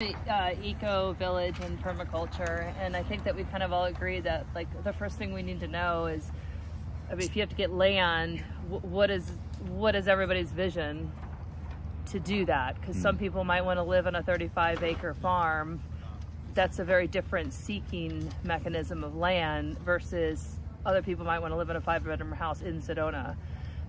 uh, eco village and permaculture, and I think that we kind of all agree that like the first thing we need to know is, I mean, if you have to get land, what is what is everybody's vision to do that? Because some people might want to live on a 35 acre farm. That's a very different seeking mechanism of land versus other people might want to live in a five bedroom house in Sedona.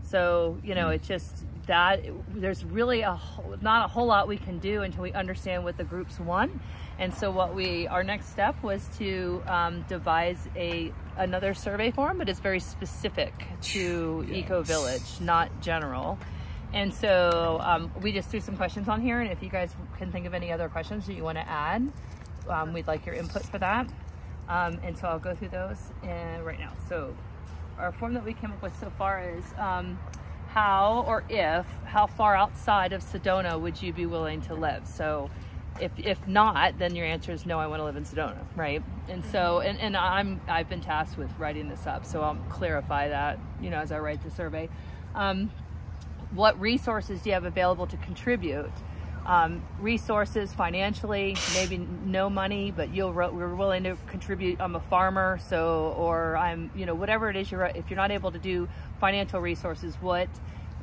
So you know, it's just that there's really a whole, not a whole lot we can do until we understand what the groups want. And so what we our next step was to um, devise a another survey form, but it's very specific to yes. Eco Village, not general. And so um, we just threw some questions on here, and if you guys can think of any other questions that you want to add, um, we'd like your input for that. Um, and so I'll go through those and right now. So our form that we came up with so far is um, how or if, how far outside of Sedona would you be willing to live? So if, if not, then your answer is no, I want to live in Sedona, right? And so, and, and I'm, I've been tasked with writing this up, so I'll clarify that, you know, as I write the survey. Um, what resources do you have available to contribute? Um, resources financially, maybe no money, but you'll we're willing to contribute. I'm a farmer, so or I'm you know whatever it is you're if you're not able to do financial resources, what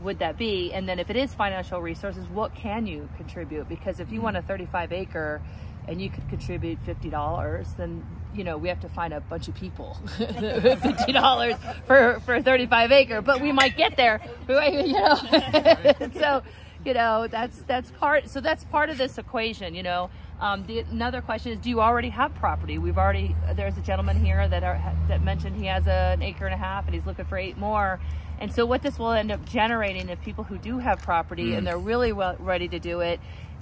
would that be? And then if it is financial resources, what can you contribute? Because if you want a 35 acre and you could contribute $50, then you know we have to find a bunch of people $50 for for 35 acre but we might get there you know so you know that's that's part so that's part of this equation you know um, the, another question is do you already have property we've already there's a gentleman here that are, that mentioned he has a, an acre and a half and he's looking for eight more and so what this will end up generating if people who do have property mm. and they're really well ready to do it,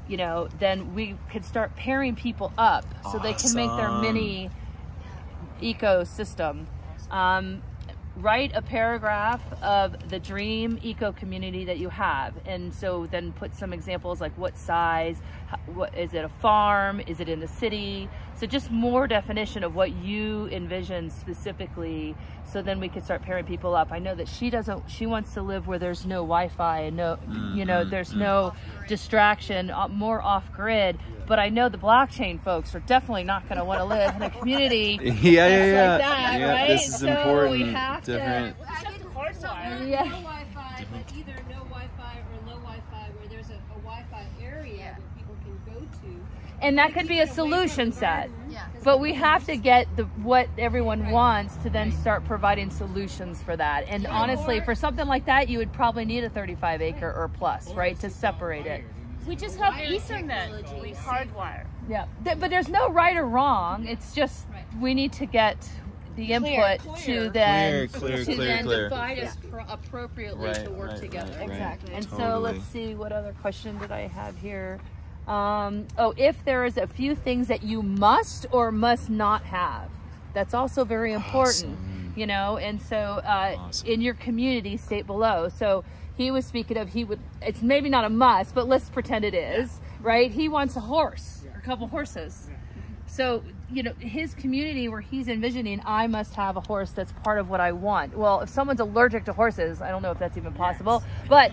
you know, then we could start pairing people up so they can make their mini ecosystem. Um, write a paragraph of the dream eco community that you have. And so then put some examples like what size what is it a farm? Is it in the city so just more definition of what you envision specifically so then we could start pairing people up i know that she doesn't she wants to live where there's no wi-fi and no mm-hmm. you know mm-hmm. there's no distraction uh, more off grid but I know the blockchain folks are definitely not going to want to live in a community yeah, yeah, yeah. like that, yeah, right? This is so important. We have different. To, yeah. No Wi-Fi, but either no Wi-Fi or low Wi-Fi, where there's a, a Wi-Fi area where people can go to. And that could be a solution set. But we have to get the what everyone wants to then start providing solutions for that. And honestly, for something like that, you would probably need a 35 acre or plus, right, to separate it. We just have Ethernet. We hardwire. Yeah, but there's no right or wrong. It's just we need to get the input clear, clear. to then clear, to then clear. divide us yeah. appropriately right, to work right, together. Right, exactly. And totally. so let's see what other question did I have here. Um, oh, if there is a few things that you must or must not have, that's also very important. Awesome. You know, and so uh, awesome. in your community, state below. So he was speaking of he would it's maybe not a must but let's pretend it is yeah. right he wants a horse yeah. or a couple horses yeah. So you know his community where he's envisioning i must have a horse that's part of what i want well if someone's allergic to horses i don't know if that's even possible yes. but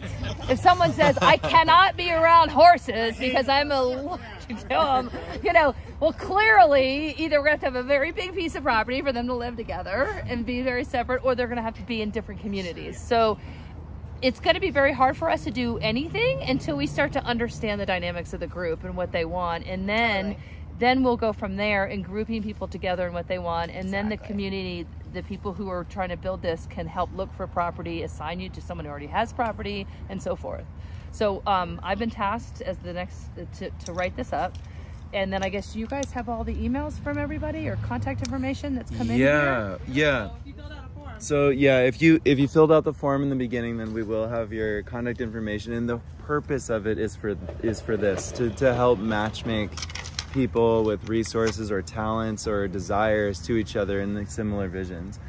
if someone says i cannot be around horses because i'm allergic to them you know well clearly either we're going to have to have a very big piece of property for them to live together and be very separate or they're going to have to be in different communities so it's going to be very hard for us to do anything until we start to understand the dynamics of the group and what they want and then. Then we'll go from there and grouping people together and what they want and exactly. then the community the people who are trying to build this can help look for property assign you to someone who already has property and so forth so um, i've been tasked as the next to, to write this up and then I guess you guys have all the emails from everybody or contact information that's come in. Yeah, yeah. So yeah, if you if you filled out the form in the beginning, then we will have your contact information. And the purpose of it is for is for this to to help matchmake people with resources or talents or desires to each other in similar visions.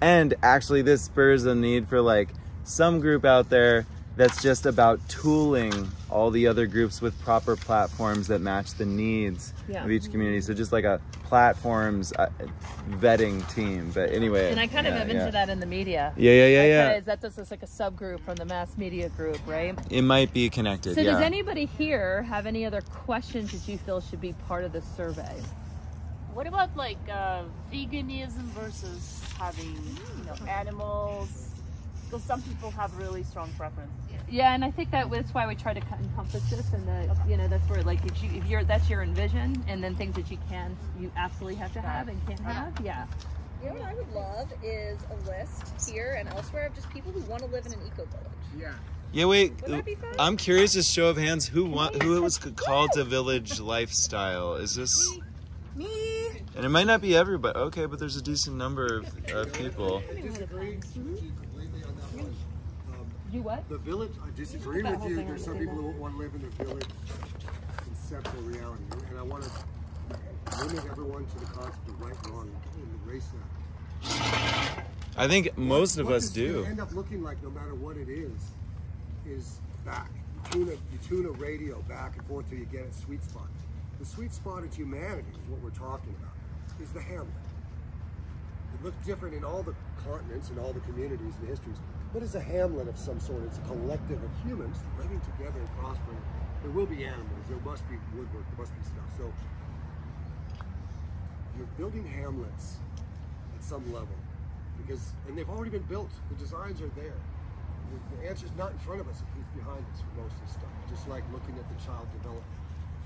And actually, this spurs a need for like some group out there that's just about tooling all the other groups with proper platforms that match the needs Yeah. of each community. So just like a platforms uh, vetting team. But anyway, And I kind of yeah, am yeah. into that in the media. Yeah, yeah, yeah, yeah. Because that's just like a subgroup from the mass media group, right? It might be connected. So yeah. does anybody here have any other questions that you feel should be part of the survey? What about like uh, veganism versus having you know animals? Because some people have really strong preference. Yeah, and I think that that's why we try to encompass this, and that you know that's where like if you if you're that's your envision, and then things that you can you absolutely have to have and can't have. Yeah. You know what I would love is a list here and elsewhere of just people who want to live in an eco village. Yeah. Yeah, wait. Wouldn't that be fun? I'm curious. Just show of hands. Who want? Who was called to village lifestyle? Is this? Me. And it might not be everybody. Okay, but there's a decent number of, of people. I disagree completely on that one. Um, You what? The village, I disagree That with you. There's some people who want to live in the village conceptual reality. And I want to limit everyone to the concept of right, wrong, and erase that. I think most of What us do. gonna end up looking like, no matter what it is, is back. You tune, a, you tune a radio back and forth till you get a sweet spot. The sweet spot of humanity is what we're talking about, is the hamlet. It looks different in all the continents and all the communities and histories. But it's a hamlet of some sort. It's a collective of humans living together and prospering. There will be animals. There must be woodwork. There must be stuff. So you're building hamlets at some level because, and they've already been built. The designs are there. The, the answer's not in front of us. It's behind us for most of the stuff. Just like looking at the child development.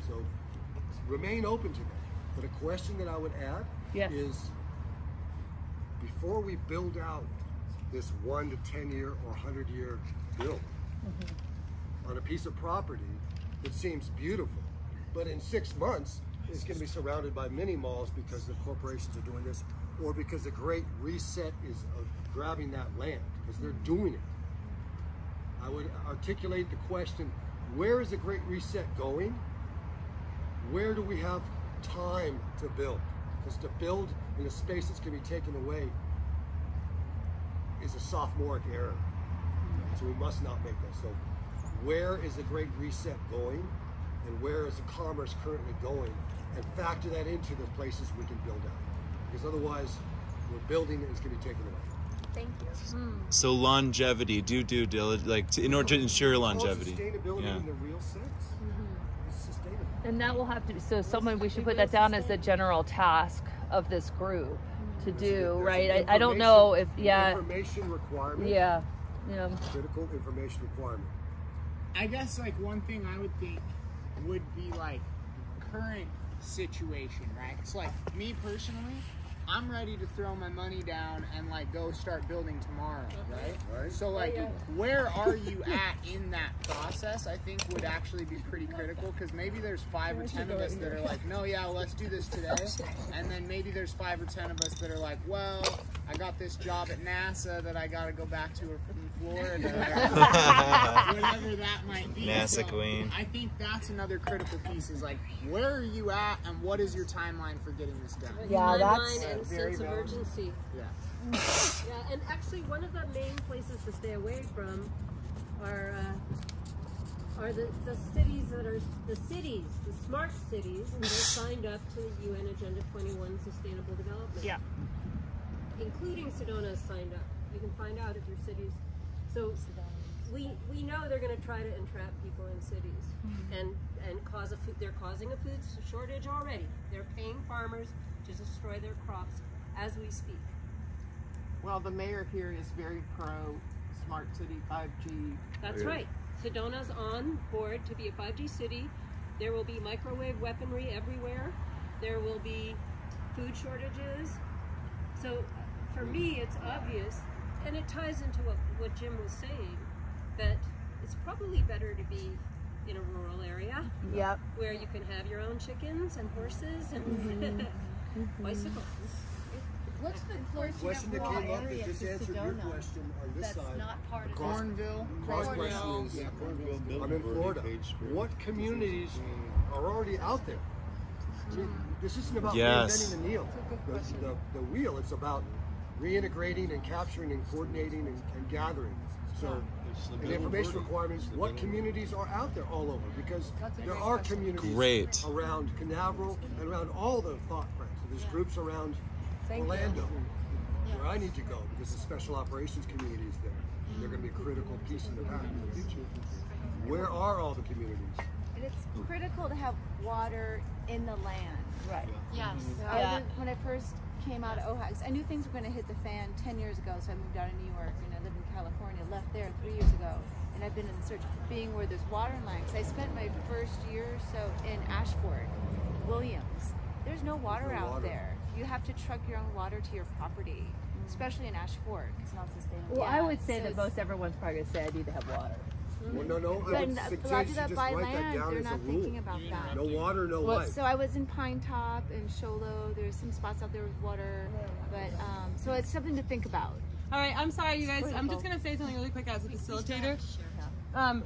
So remain open to that. But a question that I would add Yes. is before we build out this one to 10 year or 100 year build on a piece of property that seems beautiful, but in six months it's going to be surrounded by mini malls because the corporations are doing this or because the great reset is uh, grabbing that land because they're doing it. I would articulate the question where is the great reset going? Where do we have time to build? Because to build in a space that's going to be taken away is a sophomoric error. Mm-hmm. So we must not make that. So where is the great reset going? And where is the commerce currently going? And factor that into the places we can build out. Because otherwise, we're building and it's going to be taken away. Thank you. Mm. So longevity, do due diligence, like to, in order to ensure longevity. sustainability Yeah. in the real sense. Mm-hmm. It's sustainable. And that will have to. So someone we should put that down as a general task of this group to do, There's right? I, I don't know if information- yeah, Information requirement. yeah, yeah. Critical information requirement. I guess like one thing I would think would be like current situation, right? It's like me personally, I'm ready to throw my money down and like go start building tomorrow, right? Right. So like, where are you at in that process? I think would actually be pretty critical because maybe there's five or ten of us that are like, no, yeah, well, let's do this today, and then maybe there's five or ten of us that are like, well, I got this job at NASA that I got to go back to in Florida, whatever that might be. NASA queen. I think that's another critical piece is like, where are you at and what is your timeline for getting this done? Yeah, Timeline that's and very sense of urgency. Yeah. Yeah, and actually, one of the main places to stay away from are uh, are the, the cities that are the cities, the smart cities that are signed up to the UN Agenda 21 Sustainable Development. Yeah. including Sedona is signed up. You can find out if your cities. So we we know they're going to try to entrap people in cities hmm. and and cause a food. They're causing a food shortage already. They're paying farmers to destroy their crops as we speak. Well, the mayor here is very pro smart city 5G. That's Yeah. right. Sedona's on board to be a 5G city. There will be microwave weaponry everywhere. There will be food shortages. So for me, it's obvious, and it ties into what, what Jim was saying, that it's probably better to be in a rural area Yep. where you can have your own chickens and horses and mm-hmm. Mm-hmm. bicycles. What's the closest Question that rural came up area that just to answered your question on this that's side. not part of Across- Cornville, Cross Cornville. question is, Yeah. I'm in Florida. What communities are already out there? Hmm. I mean, This isn't about Yes. reinventing the wheel. The, the, the wheel. It's about reintegrating and capturing and coordinating and, and gathering. So, and information requirements, what communities are out there all over? Because there are communities Great. around Canaveral and around all the thought cranks. So there's groups around Orlando where I need to go because the special operations community is there. They're going to be a critical piece in the pack in the future. Where are all the communities? And it's critical to have water in the land. Right. Yes. So mm-hmm. I Yeah. lived, when I first came out of Ohio, I knew things were going to hit the fan 10 years ago, so I moved out of New York and I lived in California, left there three years ago. And I've been in search of being where there's water in land. 'Cause I spent my first year or so in Ash Fork, Williams. There's no water no out water. there. You have to truck your own water to your property, mm-hmm. especially in Ash Fork. It's not sustainable. Well, I would say so that most everyone's probably gonna say I need to have water. Well, no, no. I But would a lot of suggest you that just by write that land, down they're as a not rule. thinking about that. No water, no Well, life. So I was in Pinetop and Show Low. There's some spots out there with water, but um, so it's something to think about. All right, I'm sorry, you guys. I'm just gonna say something really quick as a facilitator. Um,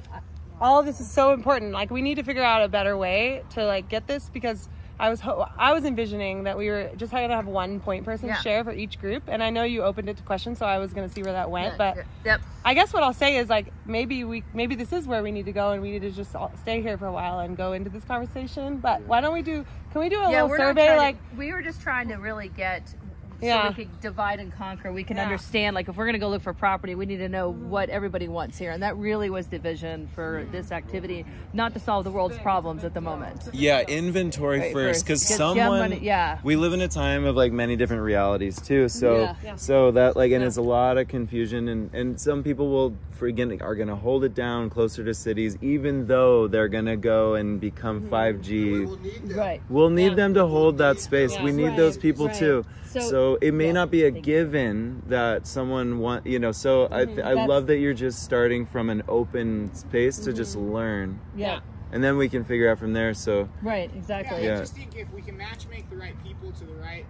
all of this is so important. Like, we need to figure out a better way to like get this because I was ho- I was envisioning that we were just going to have one point person Yeah. share for each group, and I know you opened it to questions, so I was going to see where that went. But Yep. I guess what I'll say is like maybe we maybe this is where we need to go, and we need to just all stay here for a while and go into this conversation. But why don't we do? Can we do a Yeah, little survey? Like, to, we were just trying to really get so Yeah. we could divide and conquer. We can Yeah. understand like if we're gonna go look for property, we need to know what everybody wants here, and that really was the vision for this activity, not to solve the world's problems at the moment. Yeah, inventory Right, first, first. because Get- get someone. money- yeah. We live in a time of like many different realities too. So, Yeah. Yeah. so that like, and it's a lot of confusion, and and some people will forget are gonna hold it down closer to cities, even though they're gonna go and become mm-hmm. five we G. will need them. Right. We'll need Yeah. them to hold that space. Yeah. We need Right, those people right. too. So- So, it may yeah, not be a thank you. given that someone want, you know. So I, mm-hmm. th- I That's- love that you're just starting from an open space to just mm-hmm. learn, Yeah. and then we can figure out from there. So Right. Yeah, Exactly. I Yeah. just think if we can match make the right people to the right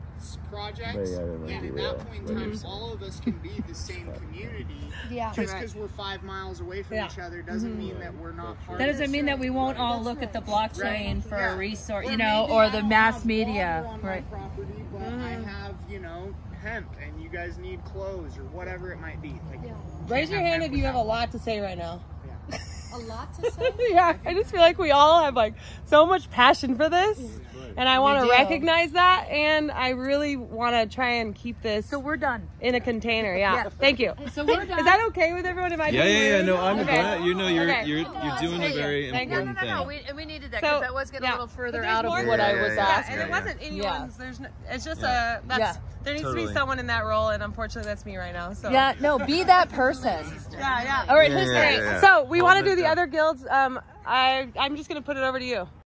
projects, But yeah, that might then at real. that point in But time, it's- all of us can be the same community. Yeah. Just because we're five miles away from Yeah. each other doesn't mm-hmm. mean that we're not part That of doesn't this. mean that we won't all look at the blockchain Right. for Yeah. a resource, you know, or the mass media. water on my Right. property, but I have, you know, hemp, and you guys need clothes or whatever it might be. Like, raise your hand if you have a lot to say right now. A lot to say. yeah, I just feel like we all have like so much passion for this, and I want to recognize that, and I really want to try and keep this So we're done. in a container. Yeah, Yeah. thank you. So we're done. Is that okay with everyone? Am I yeah, being yeah, yeah. rude? No, I'm Okay. glad. You know, you're Okay. you're you're doing a very Thank you. important No, no, no, thing. we, and we needed that So, because that was getting yeah. a little further out of what to I was Yeah, Yeah, asking. and it yeah. wasn't anyone's. There's, no, it's just Yeah. a. That's Yeah. There needs to be someone in that role, and unfortunately, that's me right now. So Yeah, no, be that person. yeah, yeah. All right, Yeah, who's yeah, next? yeah. So we want to do the down. other guilds. Um, I I'm just gonna put it over to you.